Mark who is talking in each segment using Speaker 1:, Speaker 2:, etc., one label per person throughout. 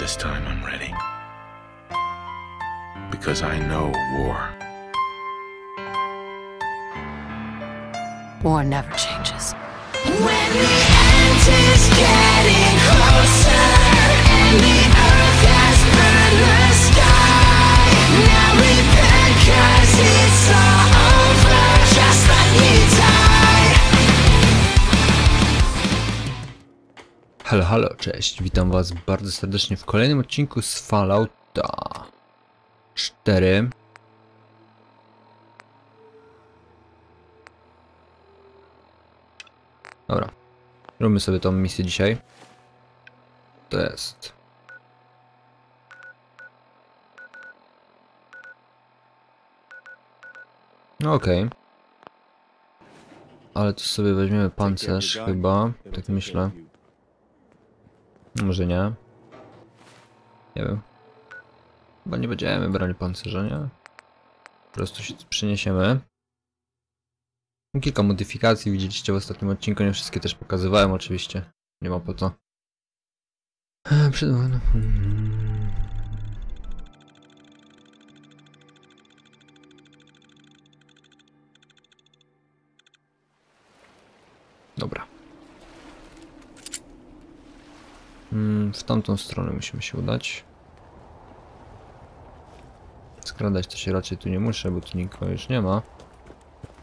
Speaker 1: This time I'm ready. Because I know war.
Speaker 2: War never changes.
Speaker 3: When the end is getting closer and the earth has burned the sky, now repent 'cause it's all over. Just let me die.
Speaker 4: Halo, halo, cześć, witam was bardzo serdecznie w kolejnym odcinku z Fallouta 4 Dobra, róbmy sobie tą misję dzisiaj. To jest No okej. Ale to sobie weźmiemy pancerz chyba, tak myślę może nie. Nie wiem. Chyba nie będziemy brali pancerza, nie? Po prostu się przeniesiemy. Kilka modyfikacji widzieliście w ostatnim odcinku, nie wszystkie też pokazywałem oczywiście. Nie ma po co. Przed... w tamtą stronę musimy się udać. Skradać to się raczej tu nie muszę, bo tu nikogo już nie ma.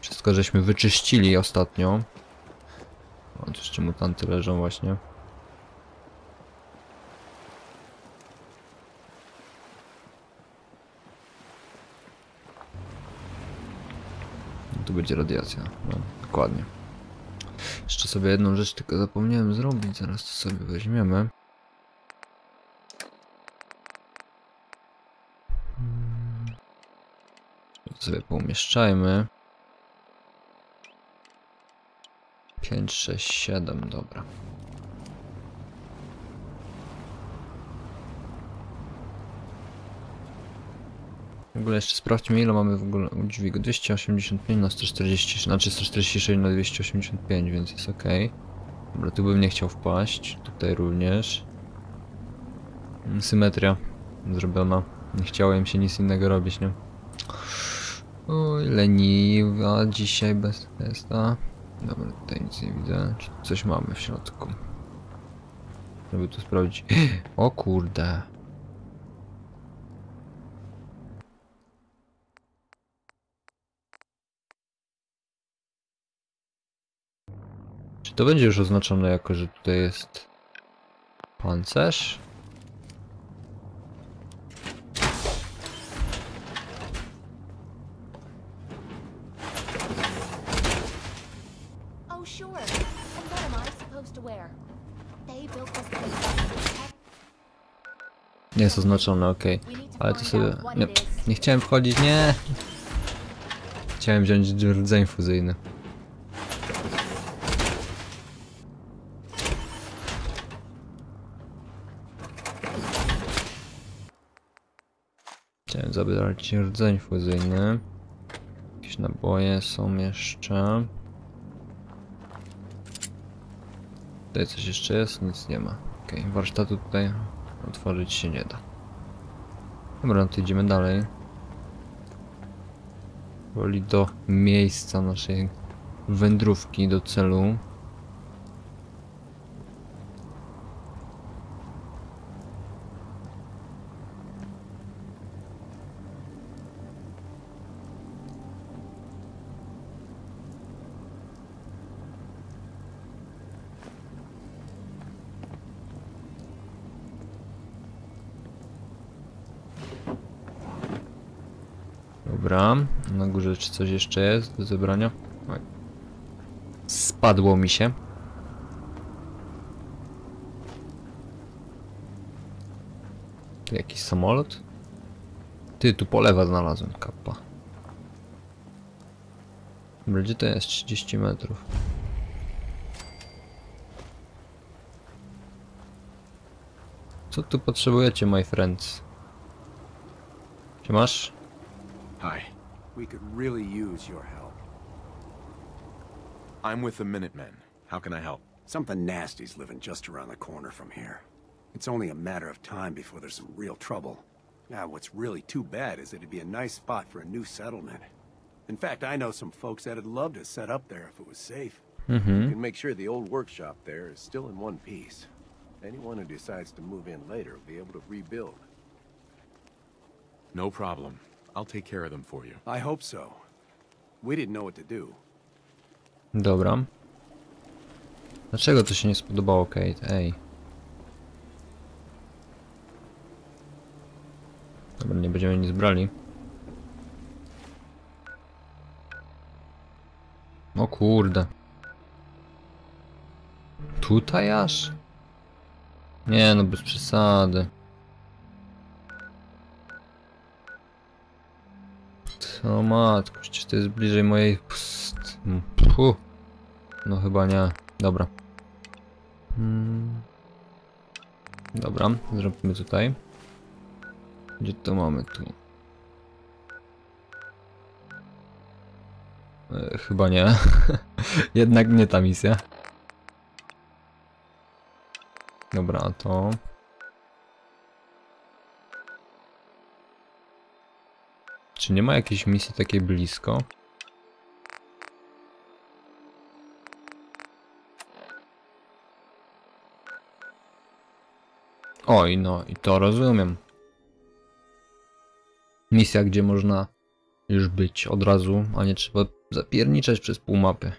Speaker 4: Wszystko żeśmy wyczyścili ostatnio. O, tu jeszcze mutanty leżą właśnie. Tu będzie radiacja. No, dokładnie. Jeszcze sobie jedną rzecz tylko zapomniałem zrobić, zaraz to sobie weźmiemy. To sobie poumieszczajmy. 5, 6, 7, dobra. W ogóle jeszcze sprawdźmy ile mamy w ogóle dźwigu. 285 na 140, znaczy 146 na 285, więc jest ok. Dobra, tu bym nie chciał wpaść. Tutaj również. Symetria zrobiona. Nie chciałem się nic innego robić, nie? Oj, leniwa dzisiaj bez testa. Dobra, tutaj nic nie widzę. Czy coś mamy w środku? Żeby tu sprawdzić. O kurde. Czy to będzie już oznaczone jako, że tutaj jest pancerz?
Speaker 5: Sure. And what am I supposed to wear? They built this place.
Speaker 4: Nie jest oznaczone,
Speaker 5: to
Speaker 4: Ale to sobie... Nie, nie chciałem wchodzić, nie! Chciałem wziąć rdzeń fuzyjny. Chciałem zabrać rdzeń fuzyjny. Jakieś naboje są jeszcze. Tutaj coś jeszcze jest? Nic nie ma. Okej, warsztatu tutaj otworzyć się nie da. Dobra, no to idziemy dalej. Woli do miejsca naszej wędrówki, do celu. Dobra, na górze czy coś jeszcze jest do zebrania? Spadło mi się. Tu jakiś samolot? Ty, tu polewa znalazłem, kappa. Dobra, gdzie to jest? 30 metrów. Co tu potrzebujecie, my friends? Czy masz?
Speaker 1: Hi.
Speaker 6: We could really use your help.
Speaker 1: I'm with the Minutemen. How can I help?
Speaker 6: Something nasty's living just around the corner from here. It's only a matter of time before there's some real trouble. Now, what's really too bad is that it'd be a nice spot for a new settlement. In fact, I know some folks that'd love to set up there if it was safe.
Speaker 4: Mm -hmm.
Speaker 2: You can make sure the old workshop there is still in one piece. Anyone who decides to move in later will be able to rebuild.
Speaker 1: No problem. I'll take care of them for you.
Speaker 6: I hope so. We didn't know what to do.
Speaker 4: Dobra. Dlaczego to się nie spodobało, Kate? Ej. Dobra, nie będziemy nic brali. O kurde. Tutaj aż? Nie no, bez przesady. Co matko, przecież to jest bliżej mojej... Pst. Puh. No chyba nie. Dobra. Hmm. Dobra, zrobimy tutaj. Gdzie to mamy tu? E, chyba nie. Jednak nie ta misja. Dobra, to... Czy nie ma jakiejś misji takiej blisko? Oj, no i to rozumiem. Misja, gdzie można już być od razu, a nie trzeba zapierniczać przez pół mapy.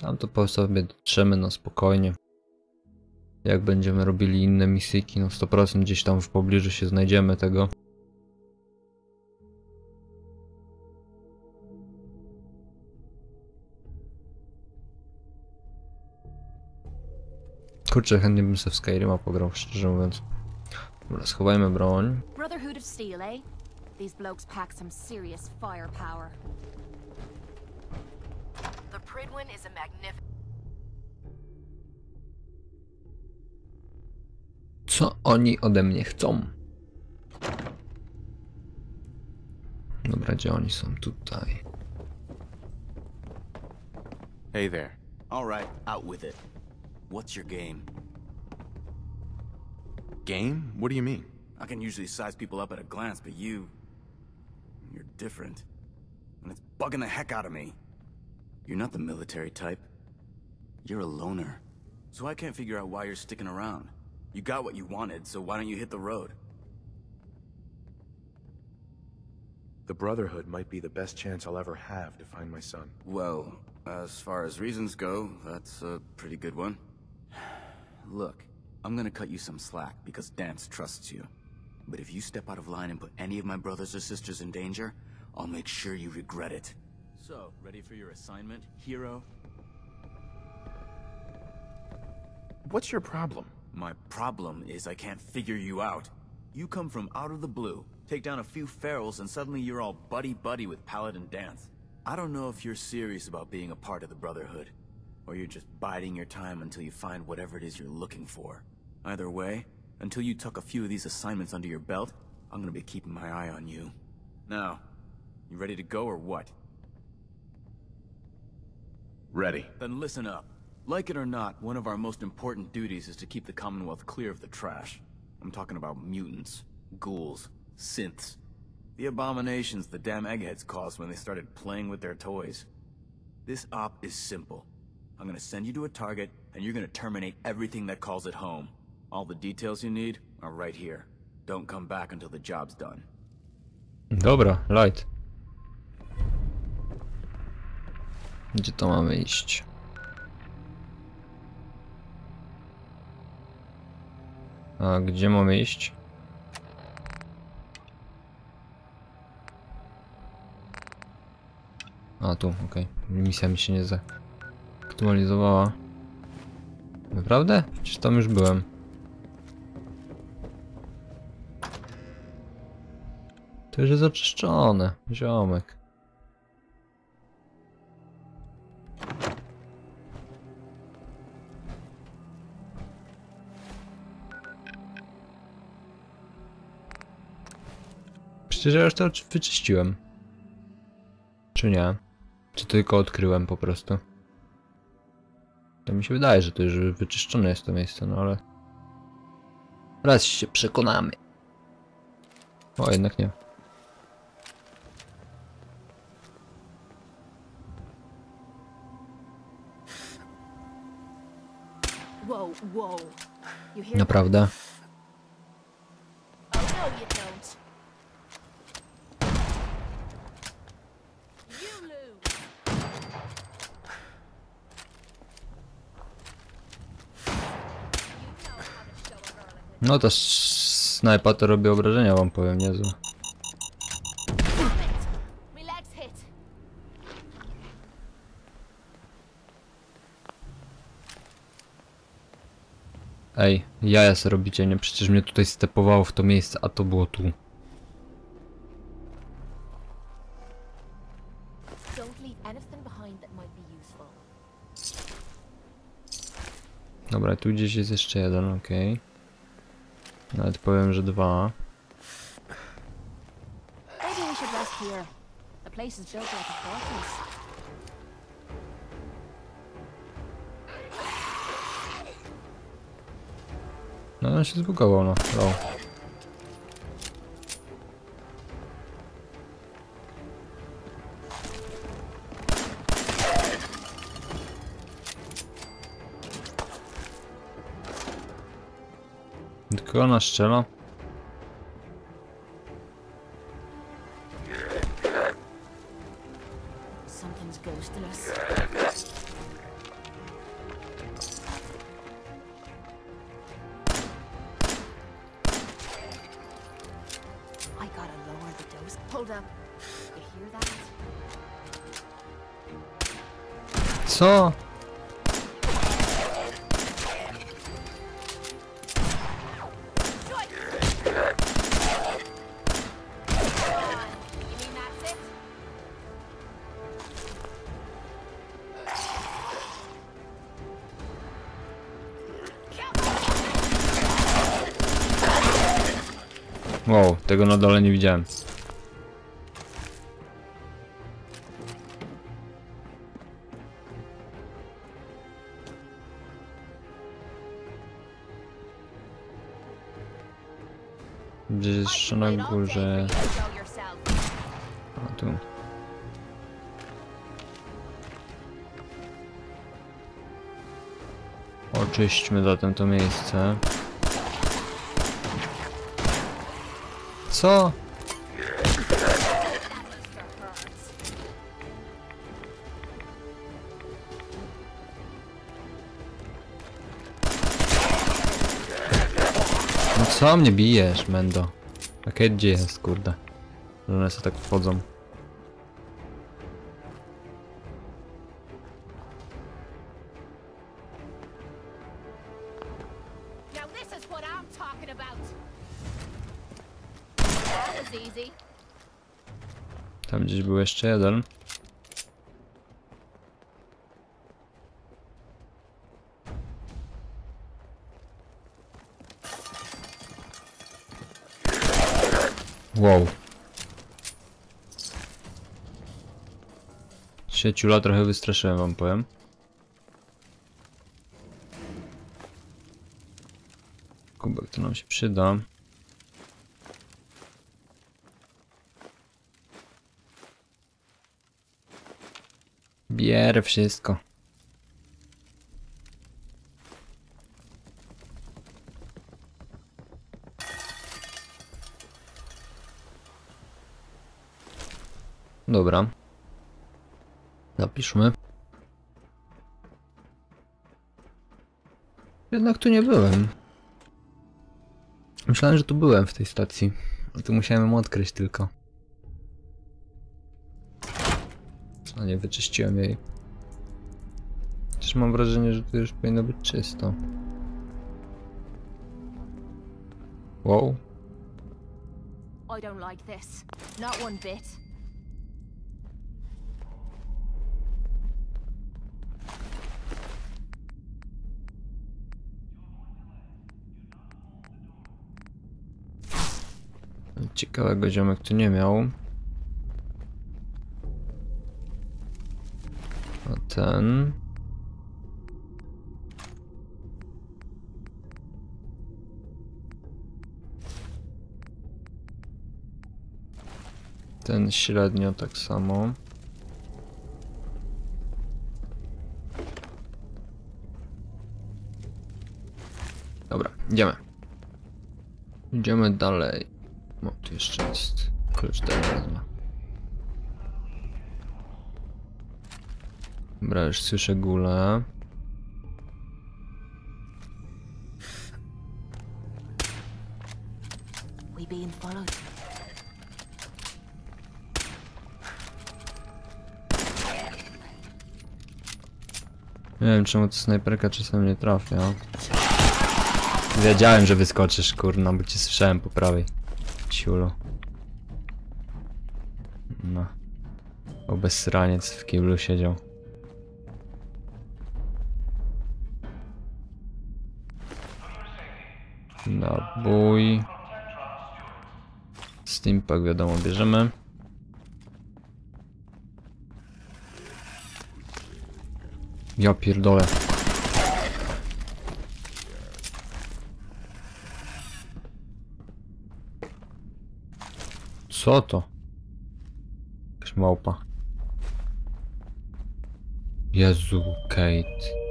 Speaker 4: Tam to po sobie dotrzemy na spokojnie. Jak będziemy robili inne misyjki, no 100% gdzieś tam w pobliżu się znajdziemy tego. Kurczę, chętnie bym sobie w Skyrima pograł, szczerze mówiąc. Dobra, schowajmy broń.
Speaker 5: Brotherhood of Steel, eh? These blokes pack some serious firepower.
Speaker 7: The Pridwin is a magnificent.
Speaker 4: Co oni ode mnie chcą? Dobra, gdzie oni są? Tutaj.
Speaker 1: Hey there.
Speaker 8: All right, out with it. What's your game?
Speaker 1: Game? What do you mean?
Speaker 8: I can usually size people up at a glance, but you. You're different. And it's bugging the heck out of me. You're not the military type. You're a loner. So I can't figure out why you're sticking around. You got what you wanted, so why don't you hit the road?
Speaker 1: The Brotherhood might be the best chance I'll ever have to find my son.
Speaker 8: Well, as far as reasons go, that's a pretty good one. Look, I'm gonna cut you some slack because Dance trusts you. But if you step out of line and put any of my brothers or sisters in danger, I'll make sure you regret it. So, ready for your assignment, hero?
Speaker 1: What's your problem?
Speaker 8: My problem is I can't figure you out. You come from out of the blue, take down a few ferals, and suddenly you're all buddy-buddy with Paladin Dance. I don't know if you're serious about being a part of the Brotherhood, or you're just biding your time until you find whatever it is you're looking for. Either way, until you tuck a few of these assignments under your belt, I'm gonna be keeping my eye on you. Now, you ready to go or what?
Speaker 1: Ready.
Speaker 8: Then listen up. Like it or not, one of our most important duties is to keep the Commonwealth clear of the trash. I'm talking about mutants, ghouls, synths. The abominations the damn eggheads caused when they started playing with their toys. This op is simple. I'm gonna send you to a target, and you're gonna terminate everything that calls it home. All the details you need are right here. Don't come back until the job's done.
Speaker 4: Dobra, light. Gdzie to mamy iść? A gdzie mamy iść? A tu, okej. Misja mi się nie zaktualizowała. Naprawdę? Czy tam już byłem? To już jest oczyszczone, ziomek. Przecież ja już to wyczyściłem. Czy nie? Czy tylko odkryłem po prostu? To mi się wydaje, że to już wyczyszczone jest to miejsce, no ale... Raz się przekonamy. O, jednak nie. Naprawdę.
Speaker 5: Oh, no, you don't. You lose. You know how to show a girl a good
Speaker 4: No to snajpa to robi obrażenia, wam powiem, niezłe. Ej, jaja se robicie, nie? Przecież mnie tutaj stepowało w to miejsce, a to było tu. Dobra, tu gdzieś jest jeszcze jeden, okej. Nawet powiem, że dwa. No on się zbugował, no. Low.
Speaker 5: You hear that?
Speaker 4: Co? Wow, tego na dole nie widziałem. Gdzieś jeszcze na górze. A tu. Oczyśćmy zatem to miejsce. Co? No co mnie bijesz, Mendo? Okej, gdzie jest, kurde? Że one sobie tak wchodzą. Jeszcze jeden. Wow. Sieciula trochę wystraszyłem wam powiem. Kubek to nam się przyda. Bierę wszystko. Dobra. Zapiszmy. Jednak tu nie byłem. Myślałem, że tu byłem w tej stacji. Tu musiałem ją odkryć tylko. A nie, wyczyściłem jej. Też mam wrażenie, że tu już powinno być czysto. Wow.
Speaker 5: I don't like this. Not one bit.
Speaker 4: Ciekawego ziomek tu nie miał. ten. Ten średnio tak samo. Dobra, idziemy. Idziemy dalej. No, tu jeszcze jest klucz Dobra, już słyszę
Speaker 7: followed.
Speaker 4: Nie wiem czemu ta snajperka czasem nie trafia. Wiedziałem, że wyskoczysz, kurna, bo cię słyszałem po prawej. Ciulo. No. Obesraniec w kiblu siedział. Nabój. Steampack wiadomo bierzemy. Ja pierdolę. Co to? Jakaś małpa. Jezu, Kate.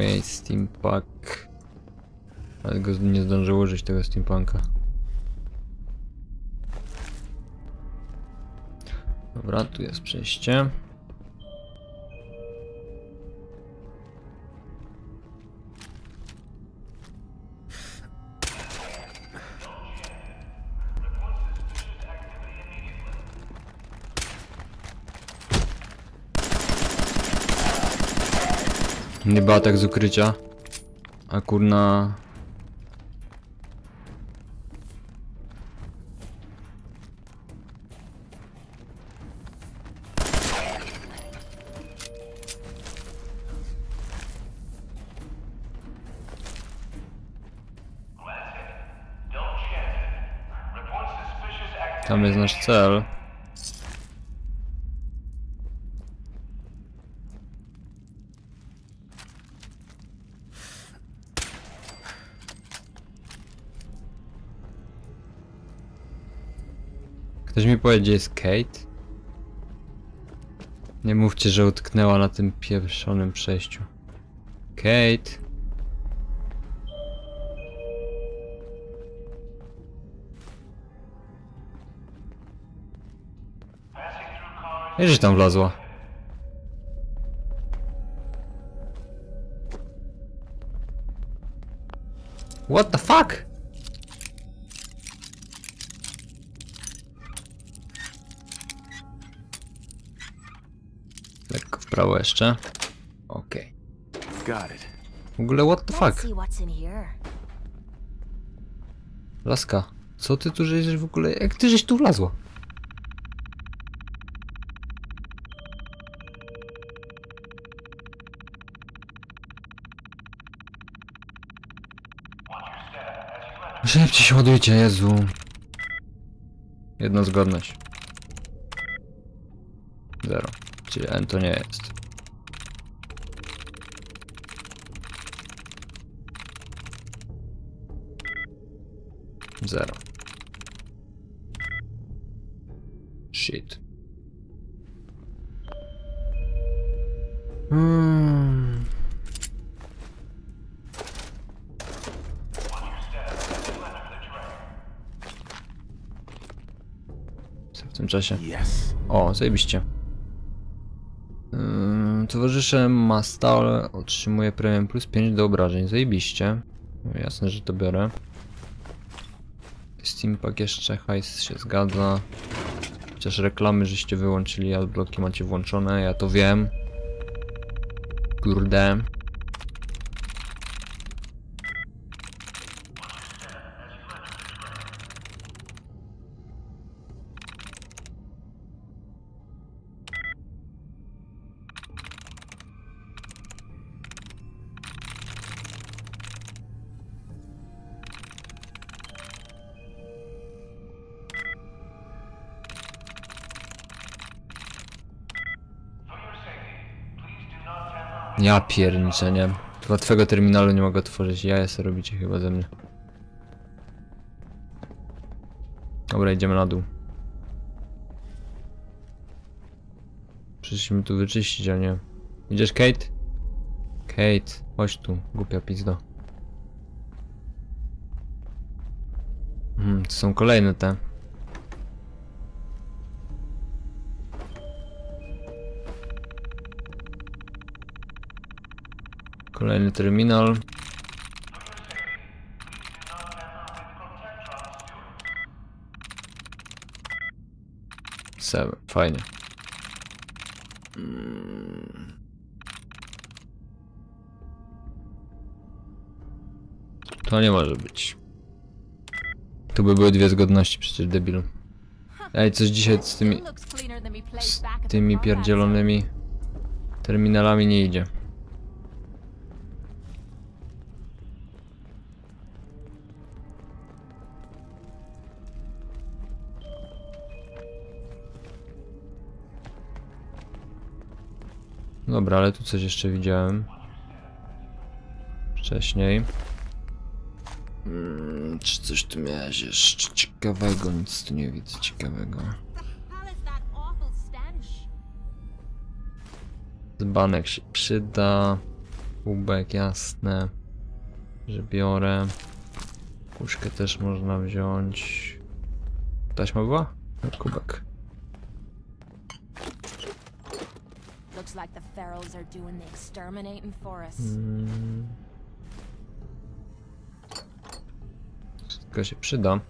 Speaker 4: I steampunk. Ale go nie zdążę użyć tego steampunka. Dobra, tu jest przejście. Nie była tak z ukrycia. A kurna... Tam jest nasz cel. Mi powie, gdzie jest Kate? Nie mówcie, że utknęła na tym pieprzonym przejściu. Kate. Wiesz, tam wlazła. What the fuck? Lekko w prawo jeszcze. Okej.
Speaker 2: It.
Speaker 4: W ogóle what the fuck? Laska, co ty tu żeś w ogóle... Jak ty żeś tu wlazła? Szybciej się ładujcie, Jezu. Jedna zgodność. Zero. Czyli N to nie jest. Zero. Shit. Hmm. Co w tym czasie? O, zajebiście. Towarzysze ma stale otrzymuje premium plus 5 do obrażeń. Zajebiście. No, jasne, że to biorę. Steampack jeszcze, hajs się zgadza. Chociaż reklamy żeście wyłączyli, adblocki macie włączone, ja to wiem. Kurde. Ja pierniczę, nie? Łatwego terminalu nie mogę otworzyć. Ja sobie robicie chyba ze mnie. Dobra, idziemy na dół. Przyszliśmy tu wyczyścić, a nie... Idziesz, Kate? Kate, chodź tu, głupia pizdo. Hmm, to są kolejne te. Kolejny terminal. Seven, fajnie. To nie może być. Tu by były dwie zgodności przecież debilu. Ej, coś dzisiaj z tymi, z tymi pierdzielonymi terminalami nie idzie. Dobra, ale tu coś jeszcze widziałem. Wcześniej. Mm, czy coś tu miałeś jeszcze ciekawego? Nic tu nie widzę ciekawego. Dzbanek się przyda. Kubek, jasne. Że biorę. Puszkę też można wziąć. Taśma była? Kubek.
Speaker 5: Are doing the exterminating for us.
Speaker 4: Wszystko się przyda.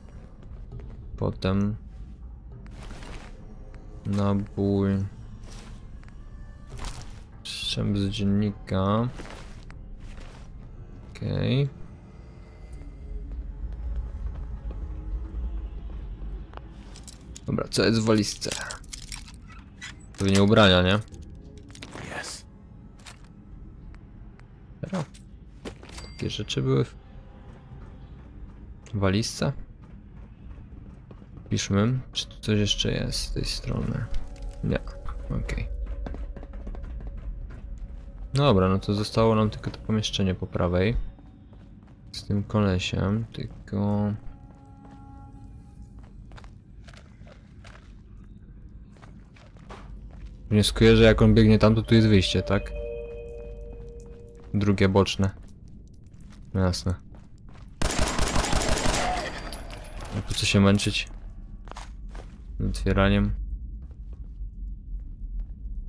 Speaker 4: Potem nabój strzęp z dziennika. Okej. Dobra, co jest w walizce? Pewnie ubrania, nie? Rzeczy były w walizce. Piszmy, czy tu coś jeszcze jest z tej strony. Nie, okej. Dobra, no to zostało nam tylko to pomieszczenie po prawej. Z tym kolesiem, tylko... Wnioskuję, że jak on biegnie tam, to tu jest wyjście, tak? Drugie boczne. Jasne. No po co się męczyć? Otwieraniem.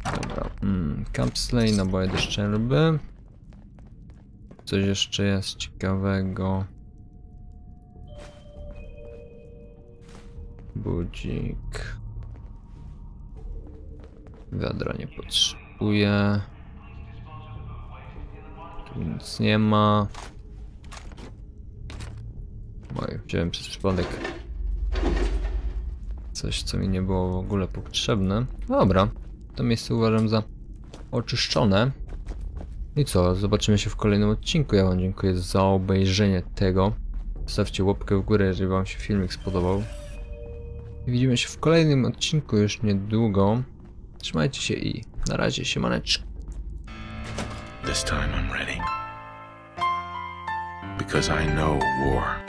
Speaker 4: Dobra. Mm, Capsley, naboje do szczelby. Coś jeszcze jest ciekawego. Budzik. Wiadra nie potrzebuję. Tu nic nie ma. Oj, wziąłem przez przypadek coś, co mi nie było w ogóle potrzebne. Dobra, to miejsce uważam za oczyszczone. I co, zobaczymy się w kolejnym odcinku. Ja wam dziękuję za obejrzenie tego. Zostawcie łapkę w górę, jeżeli wam się filmik spodobał. I widzimy się w kolejnym odcinku już niedługo. Trzymajcie się i na razie, siemaneczko.
Speaker 9: This time I'm ready. Because I know war.